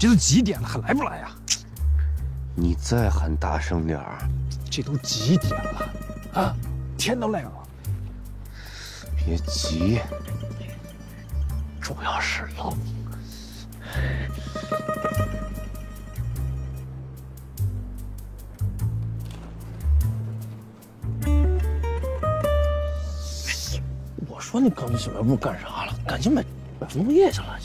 这都几点了，还来不来呀？你再喊大声点儿！这都几点了？啊，天都亮了。别急，主要是冷。我说你刚去小卖部干啥了？赶紧买买枫叶去了。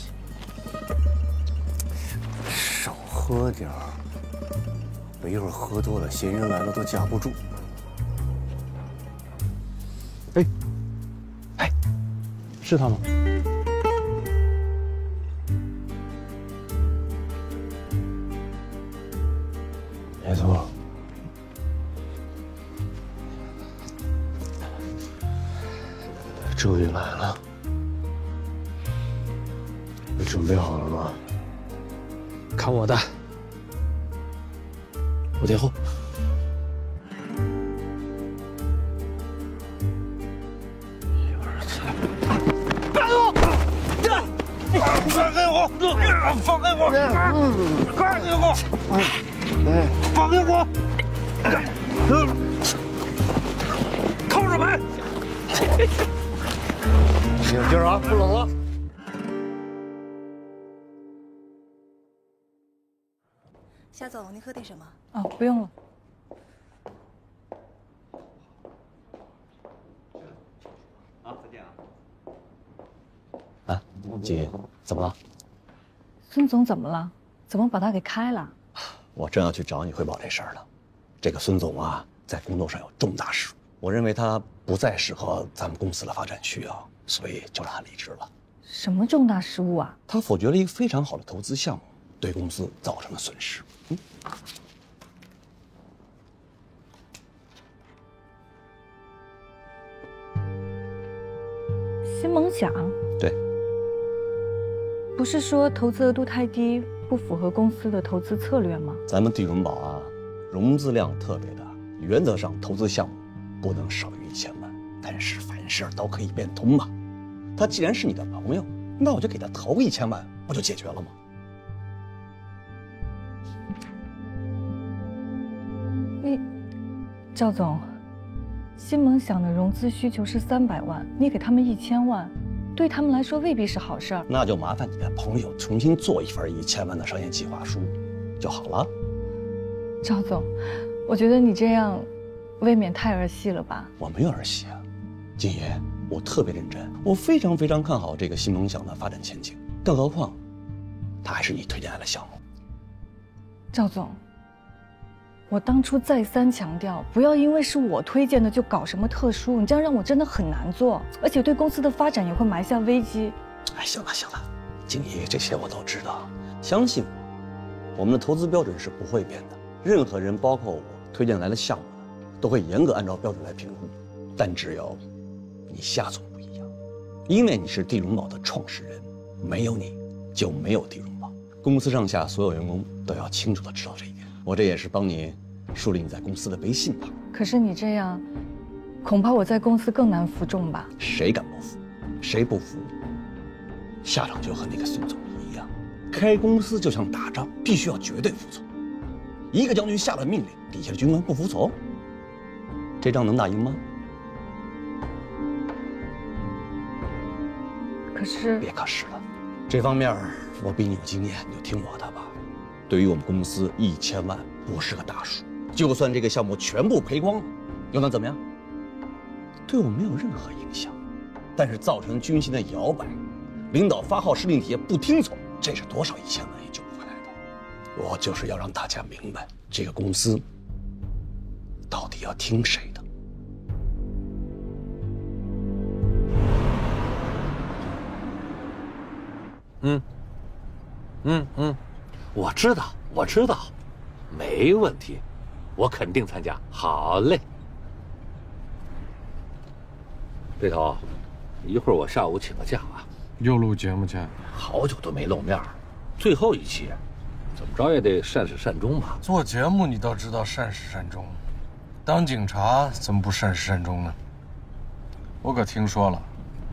喝点儿，我一会儿喝多了，闲人来了都架不住。哎，哎，是他吗？没错。终于来了，放开我！放开我！放开我！放开我！扣着门！有劲儿啊，不冷了。夏总，您喝点什么？哦，不用了。啊，再见啊！啊，景怡，怎么了？孙总怎么了？怎么把他给开了？我正要去找你汇报这事儿呢。这个孙总啊，在工作上有重大失误，我认为他不再适合咱们公司的发展需要，所以就让他离职了。什么重大失误啊？他否决了一个非常好的投资项目，对公司造成了损失。嗯，新梦想？对，不是说投资额度太低，不符合公司的投资策略吗？咱们地荣宝啊，融资量特别大，原则上投资项目不能少于一千万，但是凡事都可以变通嘛。他既然是你的朋友，那我就给他投个一千万，不就解决了吗？你，赵总，新盟想的融资需求是三百万，你给他们一千万，对他们来说未必是好事儿。那就麻烦你的朋友重新做一份一千万的商业计划书，就好了。赵总，我觉得你这样，未免太儿戏了吧？我没有儿戏啊，金爷，我特别认真，我非常非常看好这个新梦想的发展前景，更何况，它还是你推荐来的项目。赵总，我当初再三强调，不要因为是我推荐的就搞什么特殊，你这样让我真的很难做，而且对公司的发展也会埋下危机。哎，行了行了，金爷，这些我都知道，相信我，我们的投资标准是不会变的。任何人，包括我推荐来的项目，都会严格按照标准来评估。但只有你夏总不一样，因为你是地龙宝的创始人，没有你就没有地龙宝。公司上下所有员工都要清楚的知道这一点。我这也是帮你树立你在公司的威信吧。可是你这样，恐怕我在公司更难服众吧？谁敢不服？谁不服，下场就和那个孙总一样。开公司就像打仗，必须要绝对服从。一个将军下了命令，底下的军官不服从，这仗能打赢吗？可是别可是了，这方面我比你有经验，你就听我的吧。对于我们公司一千万不是个大数，就算这个项目全部赔光了，又能怎么样？对我没有任何影响。但是造成军心的摇摆，领导发号施令底下不听从，这是多少一千万也救不回来的。我就是要让大家明白，这个公司到底要听谁的。嗯，嗯嗯，我知道，我知道，没问题，我肯定参加。好嘞，对头，一会儿我下午请个假啊。又录节目去？好久都没露面，最后一期，怎么着也得善始善终吧？做节目你倒知道善始善终，当警察怎么不善始善终呢？我可听说了，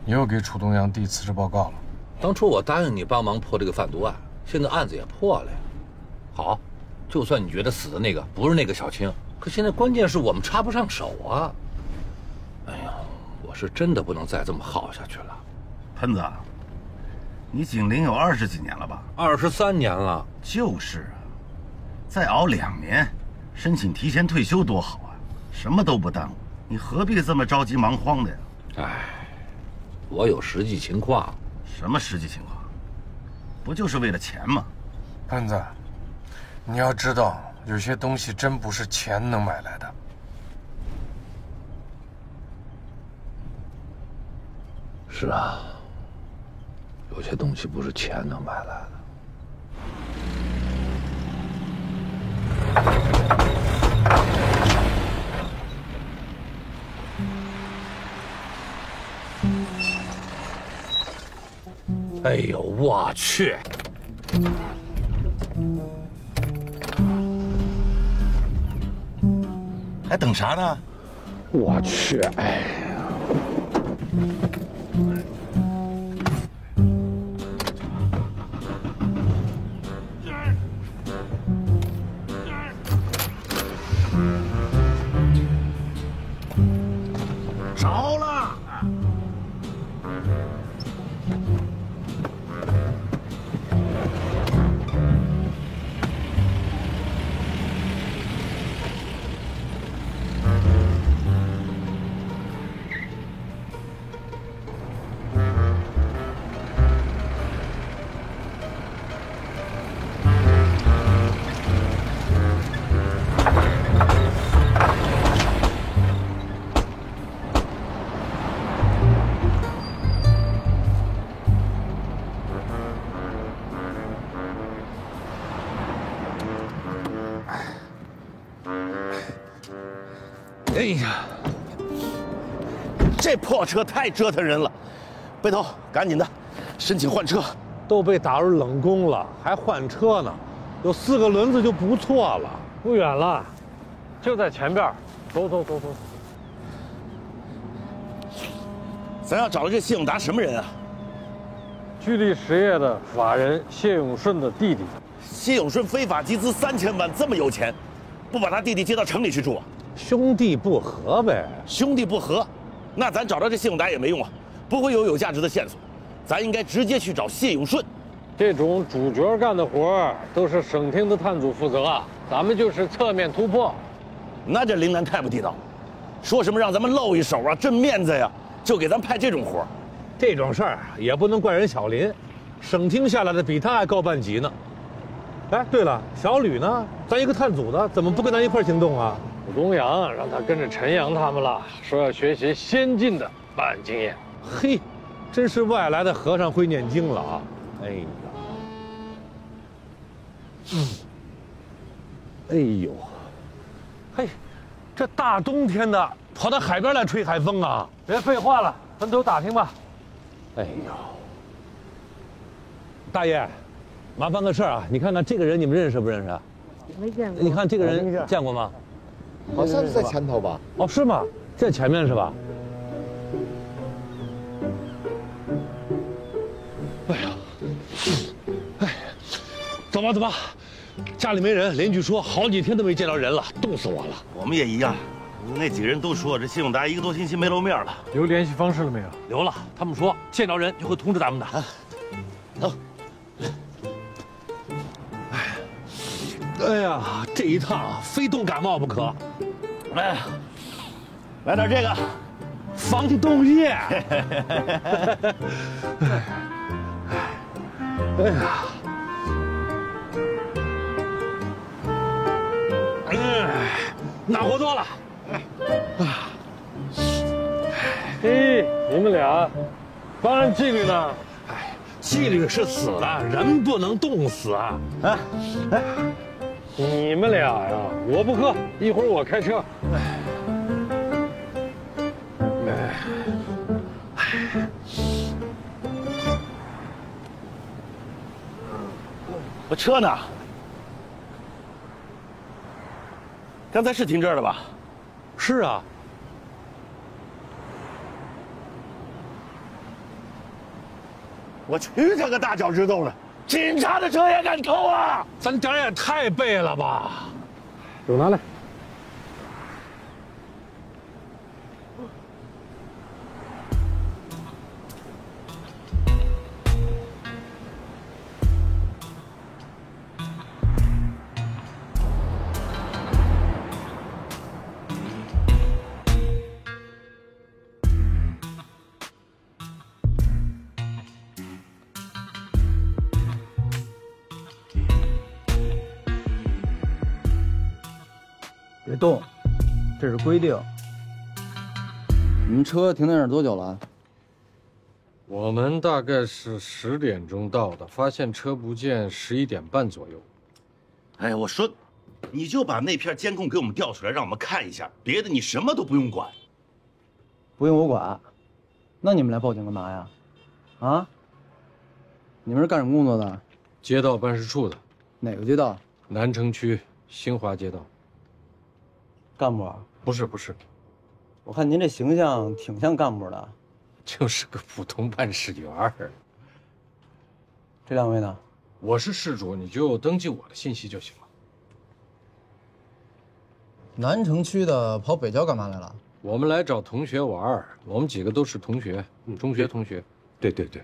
你又给楚东阳递辞职报告了。当初我答应你帮忙破这个贩毒案，现在案子也破了呀。好，就算你觉得死的那个不是那个小青，可现在关键是我们插不上手啊。哎呀，我是真的不能再这么耗下去了。喷子，你警龄有二十几年了吧？二十三年了。就是啊，再熬两年，申请提前退休多好啊，什么都不耽误。你何必这么着急忙慌的呀？哎，我有实际情况。什么实际情况？不就是为了钱吗？潘子，你要知道，有些东西真不是钱能买来的。是啊，有些东西不是钱能买来的。哎呦，我去！还等啥呢？我去！哎呀，哎呀，这破车太折腾人了。背头，赶紧的，申请换车。都被打入冷宫了，还换车呢？有四个轮子就不错了。不远了，就在前边。走走走走。咱要找的这谢永达什么人啊？聚力实业的法人谢永顺的弟弟。谢永顺非法集资三千万，这么有钱，不把他弟弟接到城里去住啊？兄弟不和呗。兄弟不和，那咱找到这谢永达也没用啊，不会有有价值的线索。咱应该直接去找谢永顺。这种主角干的活儿都是省厅的探组负责啊，咱们就是侧面突破。那这林南太不地道，说什么让咱们露一手啊，挣面子呀，就给咱派这种活儿。这种事儿也不能怪人小林，省厅下来的比他还高半级呢。哎，对了，小吕呢？咱一个探组的，怎么不跟咱一块儿行动啊？武东阳让他跟着陈阳他们了，说要学习先进的办案经验。嘿，真是外来的和尚会念经了啊！哎呀，嗯，哎呦，嘿，这大冬天的跑到海边来吹海风啊！别废话了，分头打听吧。哎呦，大爷，麻烦个事儿啊！你看看这个人，你们认识不认识啊？没见过。你看这个人见过吗？好像是在前头吧？哦，是吗？在前面是吧？哎呀，哎，走吧走吧，家里没人，邻居说好几天都没见着人了，冻死我了。我们也一样，那几个人都说这谢永达一个多星期没露面了。留联系方式了没有？留了，他们说见着人就会通知咱们的。走。哎，哎呀，这一趟非冻感冒不可。哎呀，来点这个，防冻液。哎哎呀，哎，暖和多了。啊，哎，你们俩，办案纪律呢？哎，纪律是死的，人不能冻死啊！哎，哎，你们俩呀，我不喝，一会儿我开车。哎我车呢？刚才是停这儿了吧？是啊。我去他个大脚趾头了！警察的车也敢偷啊！咱点儿也太背了吧！手拿来。动，这是规定。你们车停在那儿多久了？我们大概是十点钟到的，发现车不见，十一点半左右。哎呀，我说，你就把那片监控给我们调出来，让我们看一下，别的你什么都不用管。不用我管，那你们来报警干嘛呀？啊？你们是干什么工作的？街道办事处的。哪个街道？南城区新华街道。干部？不是不是，我看您这形象挺像干部的。就是个普通办事员儿。这两位呢？我是事主，你就登记我的信息就行了。南城区的跑北郊干嘛来了？我们来找同学玩儿，我们几个都是同学，中学同学。对对对。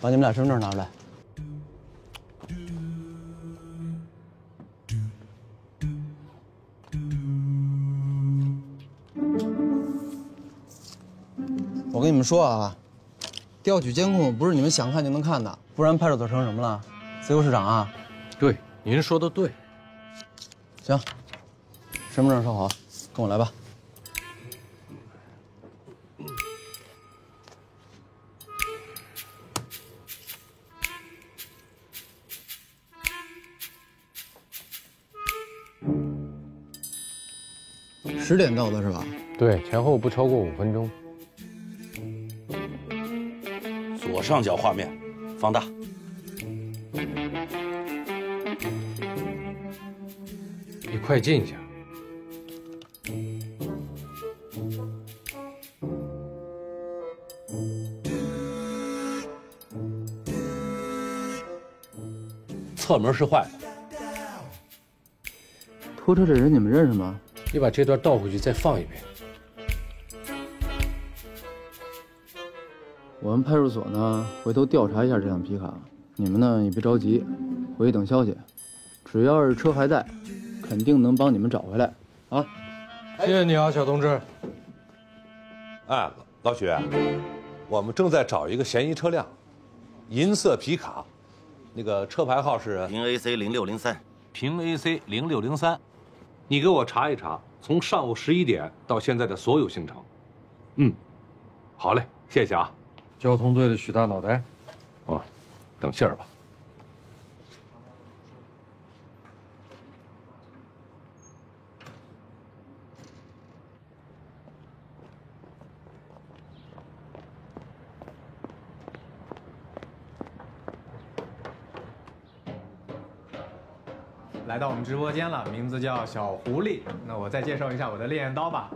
把你们俩身份证拿出来。我跟你们说啊，调取监控不是你们想看就能看的，不然派出所成什么了？自由市场啊！对，您说的对。行，身份证收好，跟我来吧。十点到的是吧？对，前后不超过五分钟。上角画面，放大。你快进去。侧门是坏的。拖车的人你们认识吗？你把这段倒回去再放一遍。们派出所呢，回头调查一下这辆皮卡。你们呢也别着急，回去等消息。只要是车还在，肯定能帮你们找回来。啊，谢谢你啊，小同志。哎，老许，我们正在找一个嫌疑车辆，银色皮卡，那个车牌号是平 AC 零六零三，平 AC 零六零三。你给我查一查，从上午十一点到现在的所有行程。嗯，好嘞，谢谢啊。交通队的许大脑袋，哦，等信儿吧。来到我们直播间了，名字叫小狐狸。那我再介绍一下我的烈焰刀吧。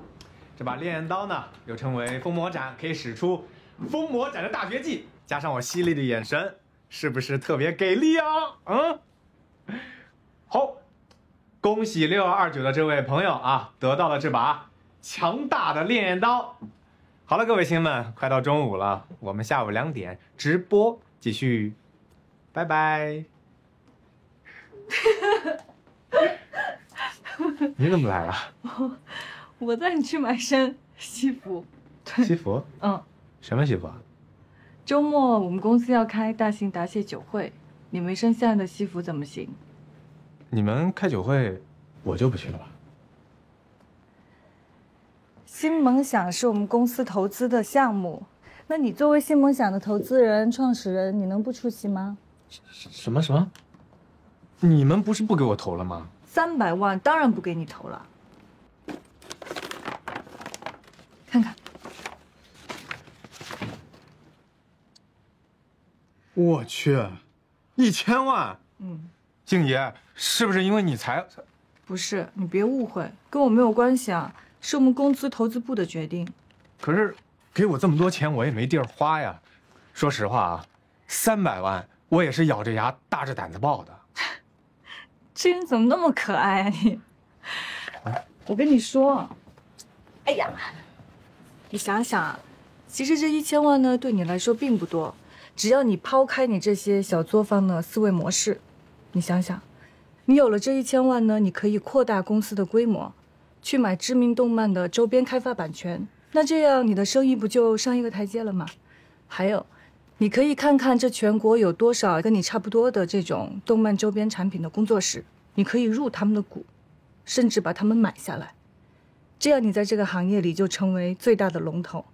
这把烈焰刀呢，又称为风魔斩，可以使出风魔斩的大绝技，加上我犀利的眼神，是不是特别给力啊？嗯。好，恭喜六二二九的这位朋友啊，得到了这把强大的烈焰刀。好了，各位亲们，快到中午了，我们下午两点直播继续，拜拜。你怎么来了？我我带你去买身西服。西服？嗯。什么西服啊？周末我们公司要开大型答谢酒会，你没身下的西服怎么行？你们开酒会，我就不去了吧。新梦想是我们公司投资的项目，那你作为新梦想的投资人、创始人，你能不出席吗？什么什么？你们不是不给我投了吗？三百万当然不给你投了。看看，我去，一千万！嗯，静怡，是不是因为你才？不是，你别误会，跟我没有关系啊，是我们公司投资部的决定。可是，给我这么多钱，我也没地儿花呀。说实话啊，三百万我也是咬着牙、大着胆子报的。这人怎么那么可爱啊你？我跟你说，哎呀，你想想，其实这一千万呢，对你来说并不多。只要你抛开你这些小作坊的思维模式，你想想，你有了这一千万呢，你可以扩大公司的规模，去买知名动漫的周边开发版权。那这样你的生意不就上一个台阶了吗？还有，你可以看看这全国有多少跟你差不多的这种动漫周边产品的工作室，你可以入他们的股，甚至把他们买下来。这样你在这个行业里就成为最大的龙头。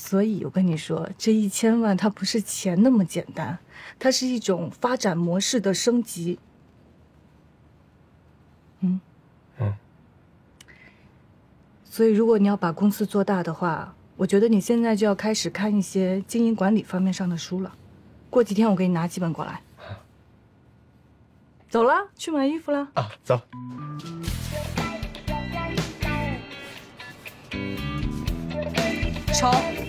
所以，我跟你说，这一千万它不是钱那么简单，它是一种发展模式的升级。嗯嗯。所以，如果你要把公司做大的话，我觉得你现在就要开始看一些经营管理方面上的书了。过几天我给你拿几本过来。走了，去买衣服了。啊，走。丑。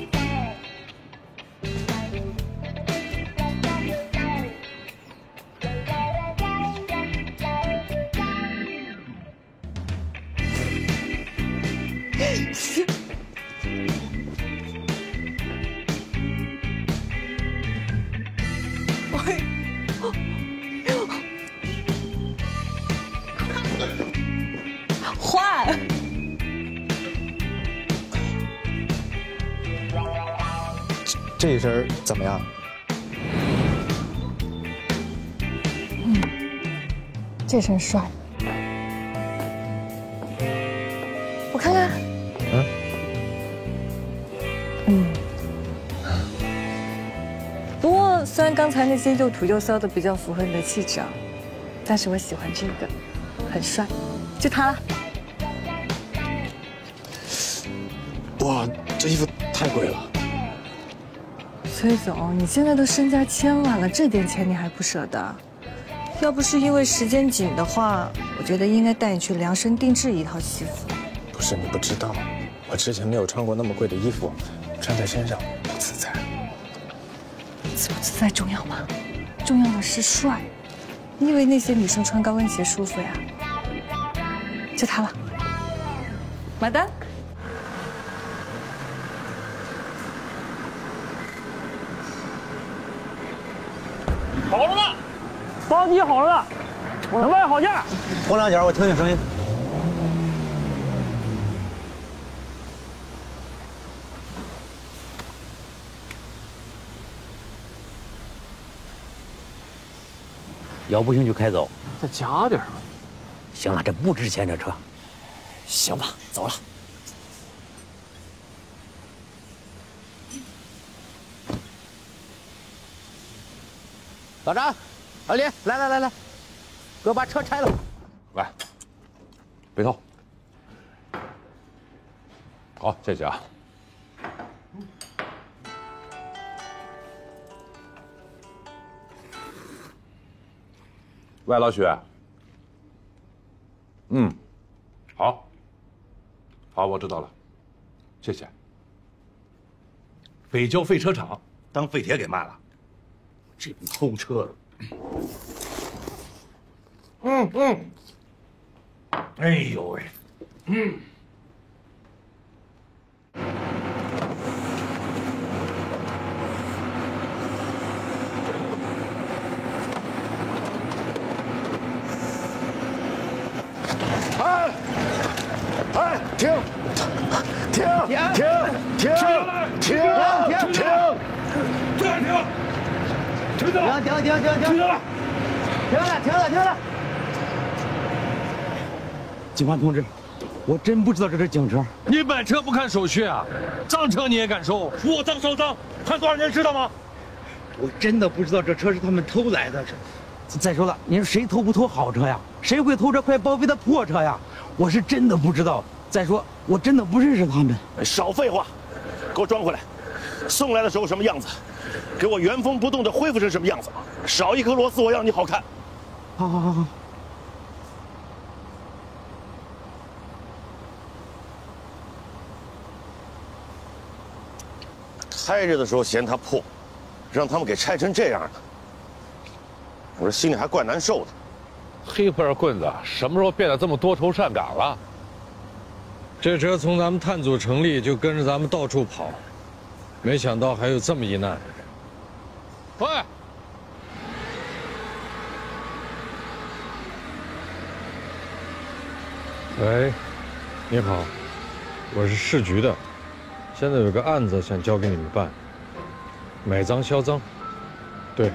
这一身怎么样？嗯，这身帅。我看看。嗯。嗯。不过，虽然刚才那些又土又骚的比较符合你的气质啊，但是我喜欢这个，很帅，就他了。哇，这衣服太贵了。崔总，你现在都身家千万了，这点钱你还不舍得？要不是因为时间紧的话，我觉得应该带你去量身定制一套西服。不是你不知道，我之前没有穿过那么贵的衣服，穿在身上不自在。自不自在重要吗？重要的是帅。你以为那些女生穿高跟鞋舒服呀？就它了，买单。好了吗？包机好了，能卖好价。晃两脚，我听听声音。要不行就开走。再加点行了，这不值钱，这车。行吧，走了。老张，老李，来来来来，给我把车拆了。来，别动。好，谢谢啊。喂，老许。嗯，好。好，我知道了，谢谢。北郊废车厂当废铁给卖了。这不偷车的，嗯嗯，哎呦喂，嗯，停停停了停了停了！警官同志，我真不知道这是警车。你买车不看手续啊？脏车你也敢收？我脏收脏，判多少年知道吗？我真的不知道这车是他们偷来的。再说了，你说谁偷不偷好车呀？谁会偷这快报废的破车呀？我是真的不知道。再说，我真的不认识他们。少废话，给我装回来。送来的时候什么样子？给我原封不动的恢复成什么样子？少一颗螺丝，我要你好看。好好好好。拆着的时候嫌它破，让他们给拆成这样了，我这心里还怪难受的。黑不二棍子什么时候变得这么多愁善感了？这车从咱们探组成立就跟着咱们到处跑，没想到还有这么一难。喂，喂，你好，我是市局的，现在有个案子想交给你们办，买赃销赃，对。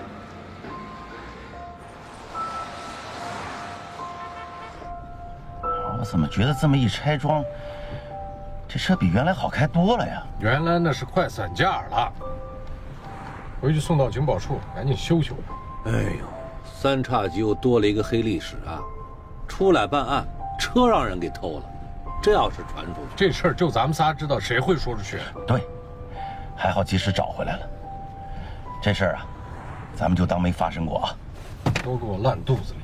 我怎么觉得这么一拆装，这车比原来好开多了呀？原来那是快散架了，回去送到警保处，赶紧修修。哎呦，三叉戟又多了一个黑历史啊！出来办案，车让人给偷了，这要是传出去，这事儿就咱们仨知道，谁会说出去？对，还好及时找回来了。这事儿啊，咱们就当没发生过啊。都给我烂肚子里！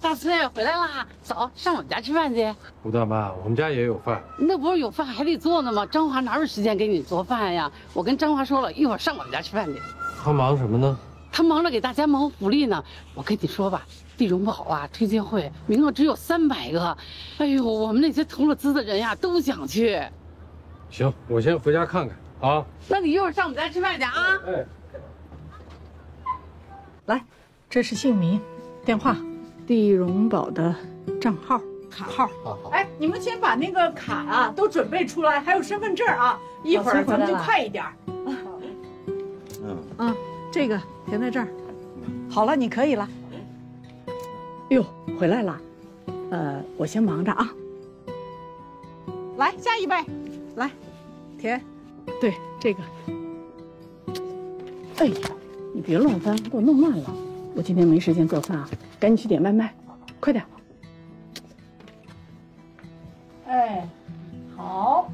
大崔回来啦，走上我们家吃饭去。吴大妈，我们家也有饭。那不是有饭还得做呢吗？张华哪有时间给你做饭呀？我跟张华说了一会儿上我们家吃饭去。他忙什么呢？他忙着给大家谋福利呢。我跟你说吧，地荣宝啊推荐会名额只有三百个，哎呦，我们那些投了资的人呀都想去。行，我先回家看看啊。那你一会儿上我们家吃饭去啊。哎，来，这是姓名、电话。地荣宝的账号卡号，哎，你们先把那个卡啊都准备出来，还有身份证啊，一会儿咱们就快一点。嗯啊，这个填在这儿。好了，你可以了。哟，回来了，呃，我先忙着啊。来，下一位，来，填，对这个。哎呀，你别乱翻，给我弄乱了。我今天没时间做饭啊，赶紧去点外卖，快点。哎，好。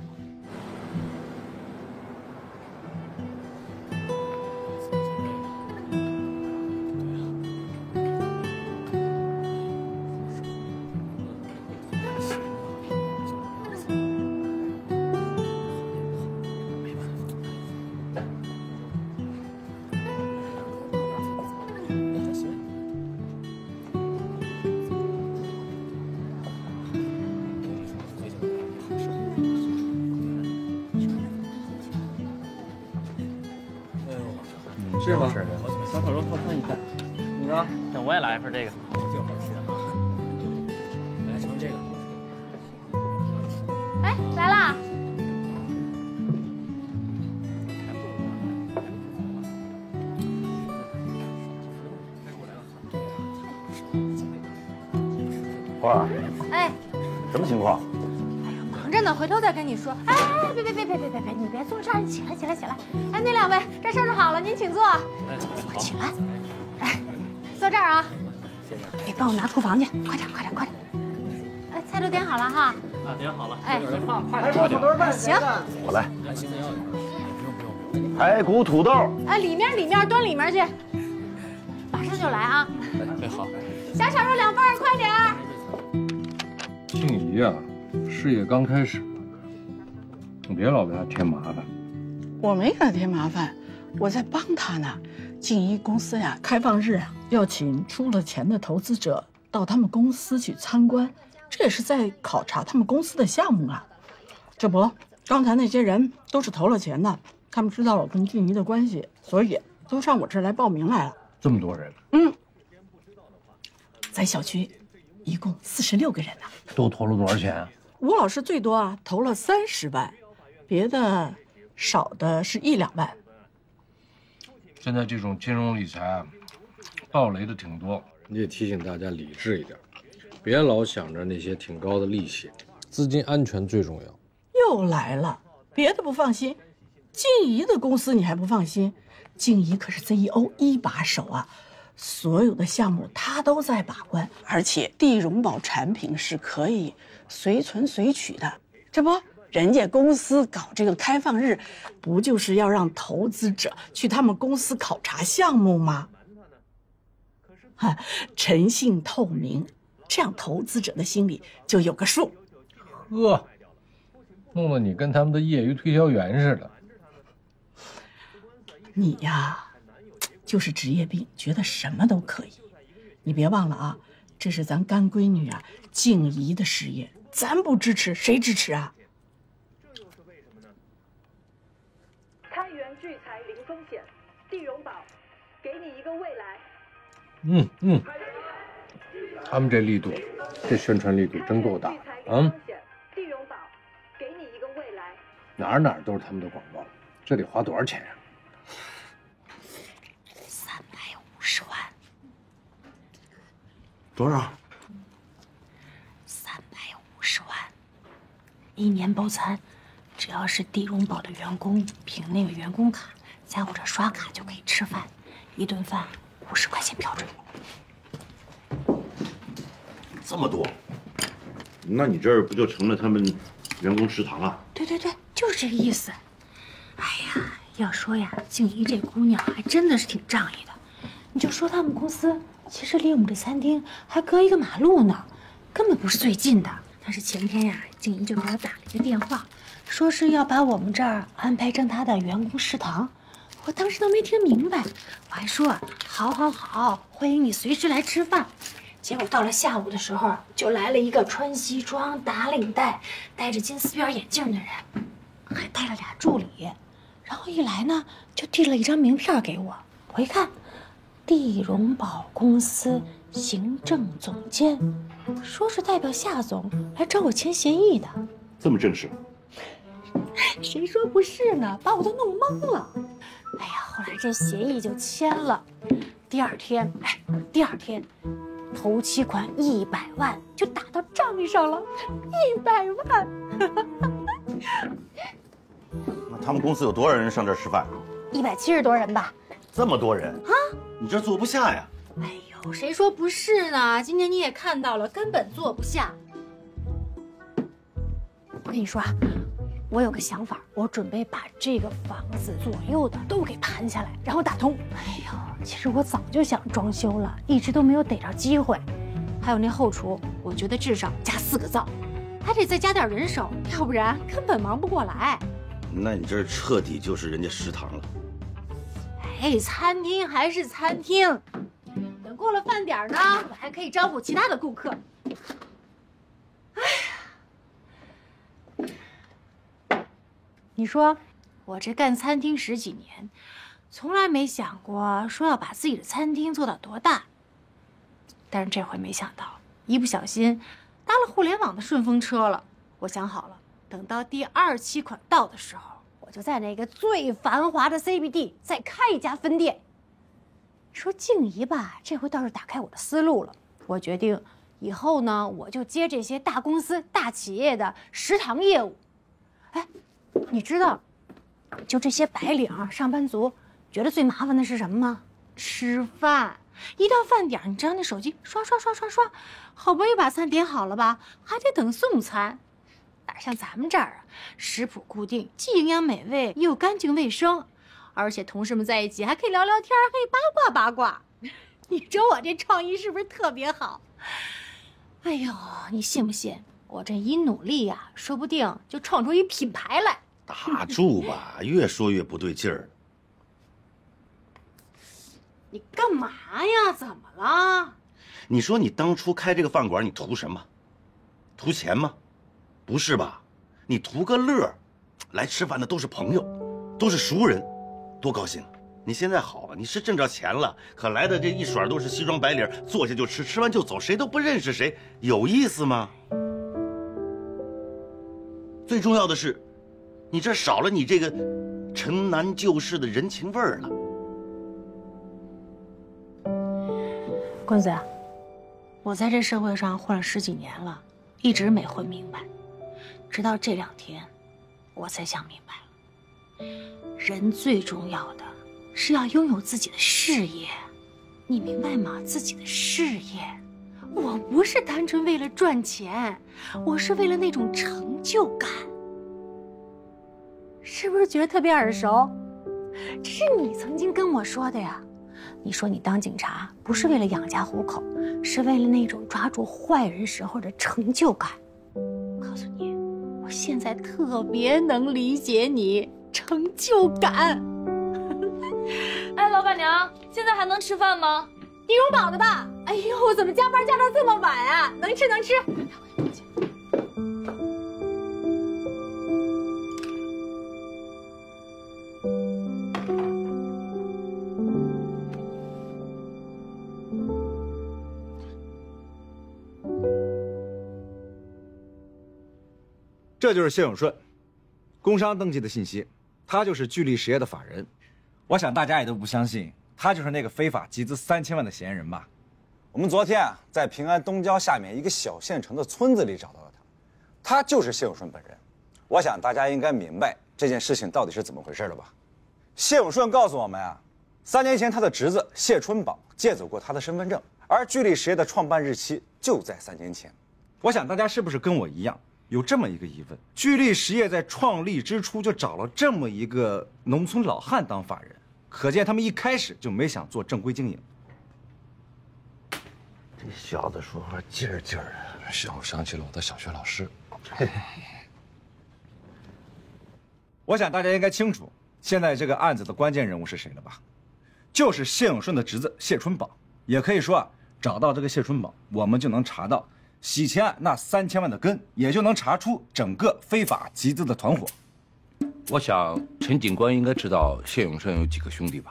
是吗？小烤肉套餐一份。你呢？那我也来一份这个。这个好吃啊！来尝这个。哎，来啦！花儿，哎，什么情况？回头再跟你说。哎，别别别别别别别，你别坐这儿，你起来起来起来。哎，那两位，这收拾好了，您请坐。我起来。哎，坐这儿啊。谢谢。你帮我拿厨房去，快点快点快点。哎，菜都点好了哈。啊，点好了。哎，放快点。土豆饭行。我来。按心思要点。不用不用。排骨土豆。哎，里面里面端里面去。马上就来啊。哎，好。小炒肉两份，快点。静怡啊，事业刚开始，你别老给他添麻烦。我没给他添麻烦，我在帮他呢。静怡公司呀，开放日啊，要请出了钱的投资者到他们公司去参观，这也是在考察他们公司的项目啊。这不，刚才那些人都是投了钱的，他们知道我跟静怡的关系，所以都上我这儿来报名来了。这么多人？嗯，咱小区一共四十六个人呢。都投了多少钱啊？吴老师最多啊，投了三十万，别的少的是一两万。现在这种金融理财啊，暴雷的挺多，你得提醒大家理智一点，别老想着那些挺高的利息，资金安全最重要。又来了，别的不放心，静怡的公司你还不放心？静怡可是 CEO 一把手啊，所有的项目他都在把关，而且地融宝产品是可以随存随取的。这不，人家公司搞这个开放日，不就是要让投资者去他们公司考察项目吗？哈，诚信透明，这样投资者的心里就有个数。呵，弄得你跟他们的业余推销员似的。你呀，就是职业病，觉得什么都可以。你别忘了啊，这是咱干闺女啊静怡的事业，咱不支持谁支持啊？这又是为什么呢开源聚财零风险，地荣宝，给你一个未来。嗯嗯，他们这力度，这宣传力度真够大啊！地荣宝，给你一个未来。哪儿哪儿都是他们的广告，这得花多少钱呀？三百五十万，多少？三百五十万，一年包餐，只要是地荣宝的员工，凭那个员工卡在我这刷卡就可以吃饭，一顿饭五十块钱标准。这么多，那你这儿不就成了他们员工食堂了？对对对，就是这个意思。哎呀，要说呀，静怡这姑娘还真的是挺仗义的。你就说他们公司其实离我们这餐厅还隔一个马路呢，根本不是最近的。但是前天呀，静怡就给我打了一个电话，说是要把我们这儿安排成她的员工食堂。我当时都没听明白，我还说好好好，欢迎你随时来吃饭。结果到了下午的时候，就来了一个穿西装、打领带、戴着金丝边眼镜的人，还带了俩助理。然后一来呢，就递了一张名片给我。我一看，地荣宝公司行政总监，说是代表夏总来找我签协议的。这么正式？谁说不是呢？把我都弄懵了。哎呀，后来这协议就签了。第二天，哎，第二天。头期款一百万就打到账上了，一百万。那他们公司有多少人上这儿吃饭？一百七十多人吧。这么多人啊？你这坐不下呀？哎呦，谁说不是呢？今天你也看到了，根本坐不下。我跟你说啊，我有个想法，我准备把这个房子左右的都给盘下来，然后打通。哎呦，其实我早就想装修了，一直都没有逮着机会。还有那后厨，我觉得至少加四个灶，还得再加点人手，要不然根本忙不过来。那你这彻底就是人家食堂了。哎，餐厅还是餐厅，等过了饭点呢，我还可以招呼其他的顾客。哎呀，你说我这干餐厅十几年，从来没想过说要把自己的餐厅做到多大。但是这回没想到，一不小心搭了互联网的顺风车了。我想好了，等到第二期款到的时候。我就在那个最繁华的 CBD 再开一家分店。说静怡吧，这回倒是打开我的思路了。我决定以后呢，我就接这些大公司、大企业的食堂业务。哎，你知道，就这些白领上班族觉得最麻烦的是什么吗？吃饭。一到饭点，你知道那手机刷刷刷刷刷，好不容易把餐点好了吧，还得等送餐。哪像咱们这儿啊，食谱固定，既营养美味又干净卫生，而且同事们在一起还可以聊聊天，可以八卦八卦。你说我这创意是不是特别好？哎呦，你信不信？我这一努力呀，说不定就创出一品牌来。打住吧，越说越不对劲儿。你干嘛呀？怎么了？你说你当初开这个饭馆，你图什么？图钱吗？不是吧？你图个乐，来吃饭的都是朋友，都是熟人，多高兴！你现在好了，你是挣着钱了，可来的这一甩都是西装白领，坐下就吃，吃完就走，谁都不认识谁，有意思吗？最重要的是，你这少了你这个城南旧事的人情味儿了。棍子，我在这社会上混了十几年了，一直没混明白。直到这两天，我才想明白了，人最重要的是要拥有自己的事业，你明白吗？自己的事业，我不是单纯为了赚钱，我是为了那种成就感。是不是觉得特别耳熟？这是你曾经跟我说的呀。你说你当警察不是为了养家糊口，是为了那种抓住坏人时候的成就感。告诉你。我现在特别能理解你，成就感。哎，老板娘，现在还能吃饭吗？地荣宝的吧？哎呦，怎么加班加到这么晚啊？能吃能吃。这就是谢永顺，工商登记的信息，他就是聚力实业的法人。我想大家也都不相信，他就是那个非法集资三千万的嫌疑人吧？我们昨天啊，在平安东郊下面一个小县城的村子里找到了他，他就是谢永顺本人。我想大家应该明白这件事情到底是怎么回事了吧？谢永顺告诉我们啊，三年前他的侄子谢春宝借走过他的身份证，而聚力实业的创办日期就在三年前。我想大家是不是跟我一样？有这么一个疑问：聚力实业在创立之初就找了这么一个农村老汉当法人，可见他们一开始就没想做正规经营。这小子说话劲儿劲儿的，让我想起了我的小学老师。我想大家应该清楚，现在这个案子的关键人物是谁了吧？就是谢永顺的侄子谢春宝。也可以说啊，找到这个谢春宝，我们就能查到。洗钱案那三千万的根，也就能查出整个非法集资的团伙。我想陈警官应该知道谢永顺有几个兄弟吧？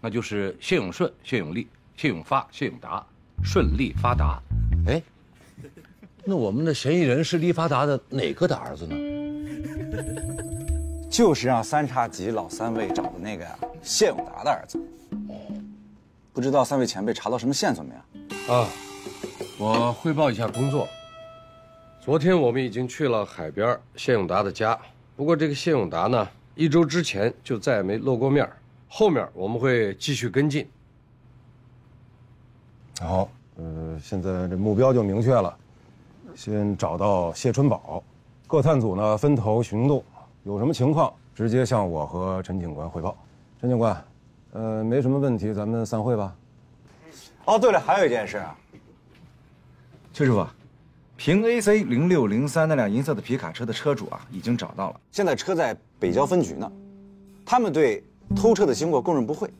那就是谢永顺、谢永利、谢永发、谢永达，顺利发达。哎，那我们的嫌疑人是利发达的哪个的儿子呢？就是让三叉戟老三位找的那个呀，谢永达的儿子。不知道三位前辈查到什么线索没有？啊。我汇报一下工作。昨天我们已经去了海边谢永达的家，不过这个谢永达呢，一周之前就再也没露过面。后面我们会继续跟进。好，呃，现在这目标就明确了，先找到谢春宝。各探组呢分头行动，有什么情况直接向我和陈警官汇报。陈警官，呃，没什么问题，咱们散会吧。哦，对了，还有一件事啊。崔师傅，平 AC 零六零三那辆银色的皮卡车的车主啊，已经找到了。现在车在北郊分局呢，他们对偷车的经过供认不讳。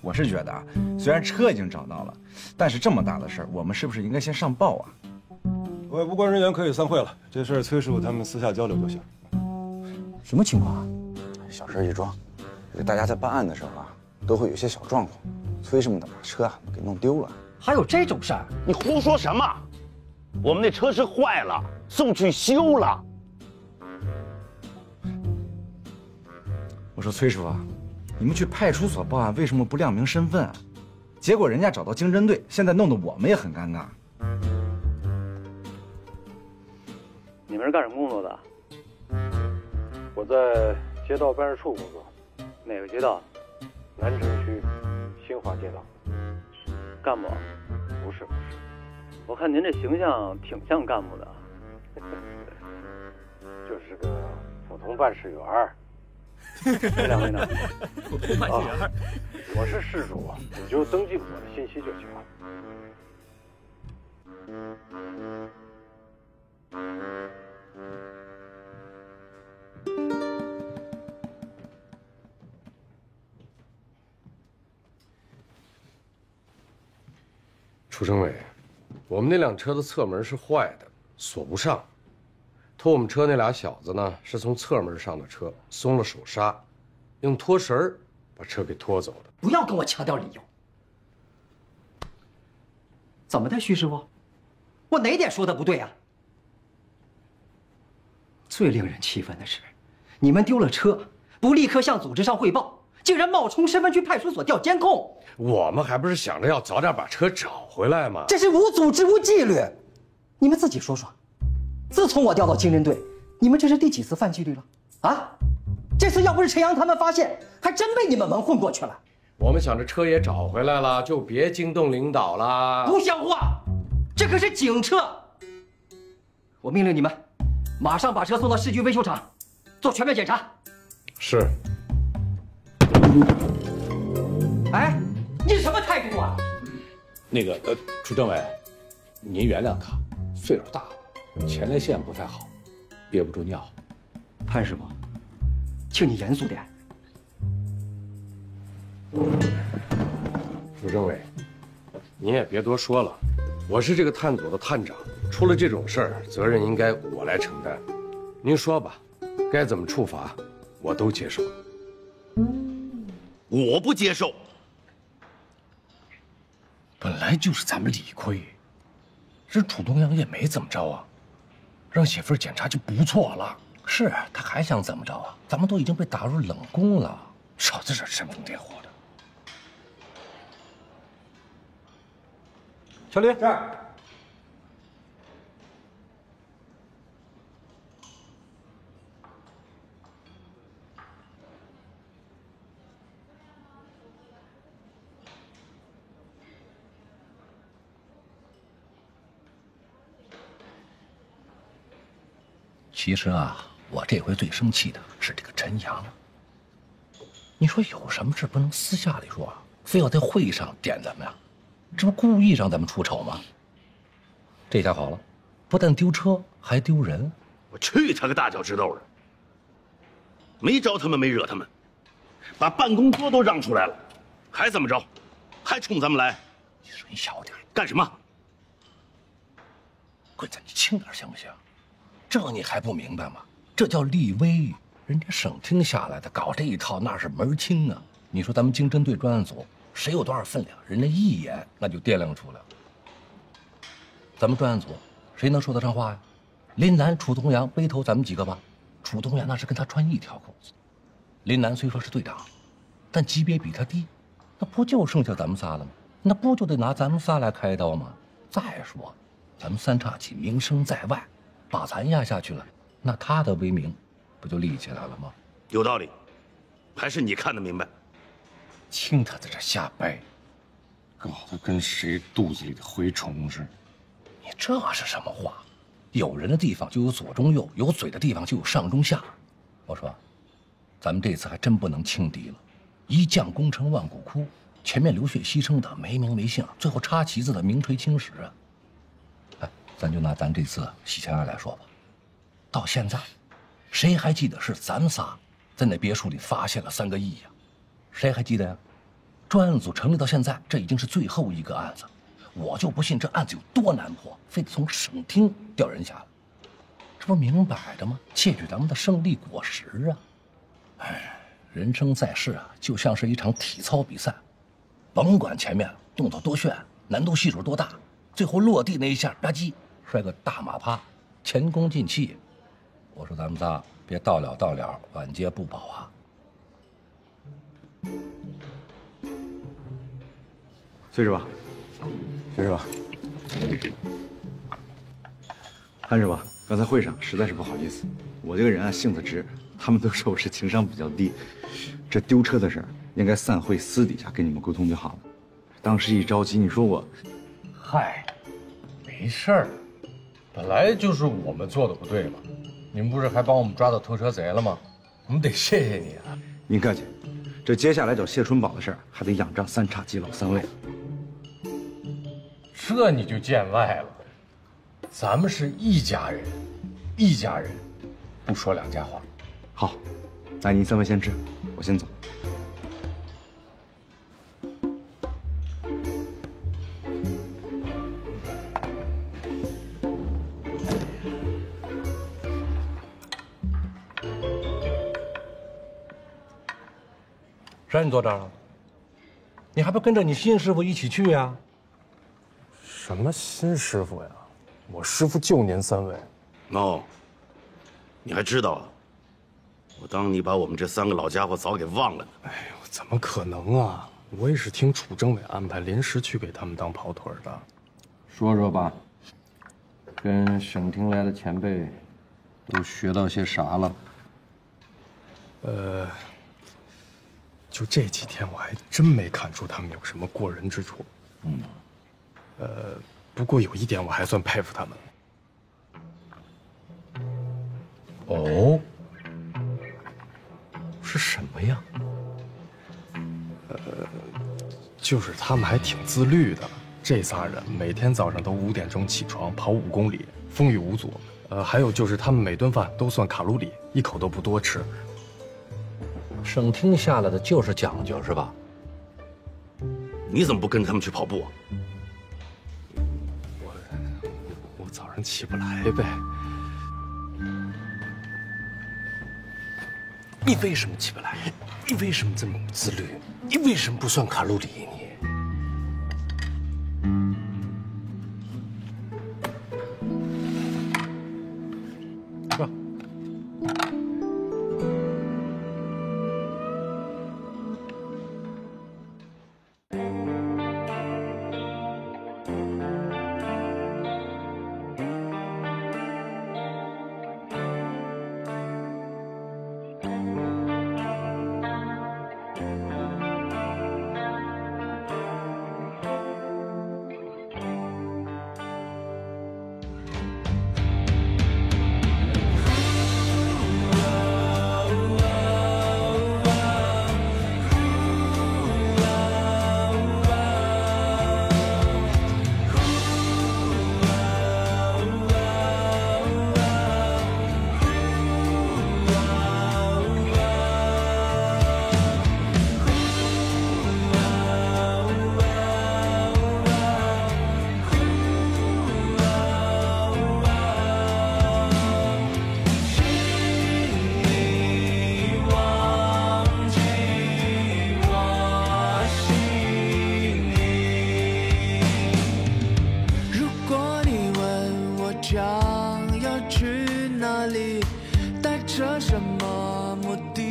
我是觉得啊，虽然车已经找到了，但是这么大的事儿，我们是不是应该先上报啊？各位无关人员可以散会了，这事儿崔师傅他们私下交流就行。什么情况啊？小事一桩，这大家在办案的时候啊。都会有些小状况，崔师傅的马车啊给弄丢了，还有这种事儿？你胡说什么？我们那车是坏了，送去修了。我说崔师傅，你们去派出所报案为什么不亮明身份啊？结果人家找到经侦队，现在弄得我们也很尴尬。你们是干什么工作的？我在街道办事处工作。哪个街道？南城区新华街道，干部？不是不是，我看您这形象挺像干部的，就是个普通办事员儿。这两位呢？普通办事员。我是事主，你就登记我的信息就行了。楚政委，我们那辆车的侧门是坏的，锁不上。拖我们车那俩小子呢，是从侧门上的车，松了手刹，用拖绳把车给拖走的。不要跟我强调理由。怎么的，徐师傅？我哪点说的不对啊？最令人气愤的是，你们丢了车，不立刻向组织上汇报，竟然冒充身份去派出所调监控。我们还不是想着要早点把车找回来吗？这是无组织无纪律，你们自己说说。自从我调到经侦队，你们这是第几次犯纪律了？啊，这次要不是陈阳他们发现，还真被你们蒙混过去了。我们想着车也找回来了，就别惊动领导了。不像话，这可是警车。我命令你们，马上把车送到市局维修厂，做全面检查。是。哎。你什么态度啊？那个呃，楚政委，您原谅他，岁数大了，前列腺不太好，憋不住尿。潘师傅，请你严肃点。楚政委，您也别多说了，我是这个探组的探长，出了这种事儿，责任应该我来承担。您说吧，该怎么处罚，我都接受。我不接受。本来就是咱们理亏，这楚东阳也没怎么着啊，让写份检查就不错了。是他还想怎么着啊？咱们都已经被打入冷宫了，少在这煽风点火的。小李这儿。其实啊，我这回最生气的是这个陈阳。你说有什么事不能私下里说啊？非要在会议上点咱们呀？这不故意让咱们出丑吗？这下好了，不但丢车，还丢人。我去他个大脚趾头的！没招他们，没惹他们，把办公桌都让出来了，还怎么着？还冲咱们来？你声音小点干什么？棍子，你轻点行不行？这你还不明白吗？这叫立威，人家省厅下来的，搞这一套那是门清啊！你说咱们经侦队专案组谁有多少分量？人家一眼那就掂量出来了。咱们专案组谁能说得上话呀？林楠、楚东阳背头咱们几个吧？楚东阳那是跟他穿一条裤子。林楠虽说是队长，但级别比他低，那不就剩下咱们仨了吗？那不就得拿咱们仨来开刀吗？再说，咱们三叉戟名声在外。把咱压下去了，那他的威名不就立起来了吗？有道理，还是你看得明白。听他在这瞎掰，搞得跟谁肚子里的蛔虫似的。你这是什么话？有人的地方就有左中右，有嘴的地方就有上中下。我说，咱们这次还真不能轻敌了。一将功成万骨枯，前面流血牺牲的没名没姓，最后插旗子的名垂青史啊。咱就拿咱这次洗钱案来说吧，到现在，谁还记得是咱仨在那别墅里发现了三个亿呀？谁还记得呀？专案组成立到现在，这已经是最后一个案子，我就不信这案子有多难破，非得从省厅调人下来，这不明摆着吗？窃取咱们的胜利果实啊！哎，人生在世啊，就像是一场体操比赛，甭管前面动作多炫，难度系数多大，最后落地那一下，吧唧。摔个大马趴，前功尽弃。我说咱们仨别到了到了，晚节不保啊！崔师傅，崔师傅，潘师傅，刚才会上实在是不好意思，我这个人啊性子直，他们都说我是情商比较低。这丢车的事儿应该散会私底下跟你们沟通就好了。当时一着急，你说我，嗨，没事儿。本来就是我们做的不对嘛，你们不是还帮我们抓到偷车贼了吗？我们得谢谢你啊！您客气。这接下来找谢春宝的事儿，还得仰仗三叉戟老三位。这你就见外了，咱们是一家人，一家人，不说两家话。好，那您三位先吃，我先走。谁让你坐这儿了？你还不跟着你新师傅一起去呀？什么新师傅呀？我师傅就您三位。no，，你还知道啊？我当你把我们这三个老家伙早给忘了呢。哎呦，怎么可能啊？我也是听楚政委安排，临时去给他们当跑腿的。说说吧，跟省厅来的前辈都学到些啥了？呃。就这几天，我还真没看出他们有什么过人之处。嗯，呃，不过有一点我还算佩服他们。哦，是什么呀？呃，就是他们还挺自律的，这仨人每天早上都五点钟起床跑五公里，风雨无阻。呃，还有就是他们每顿饭都算卡路里，一口都不多吃。省厅下来的就是讲究，是吧？你怎么不跟着他们去跑步啊？我我早上起不来呗。你为什么起不来？你为什么这么自律？你为什么不算卡路里？你？着什么目的？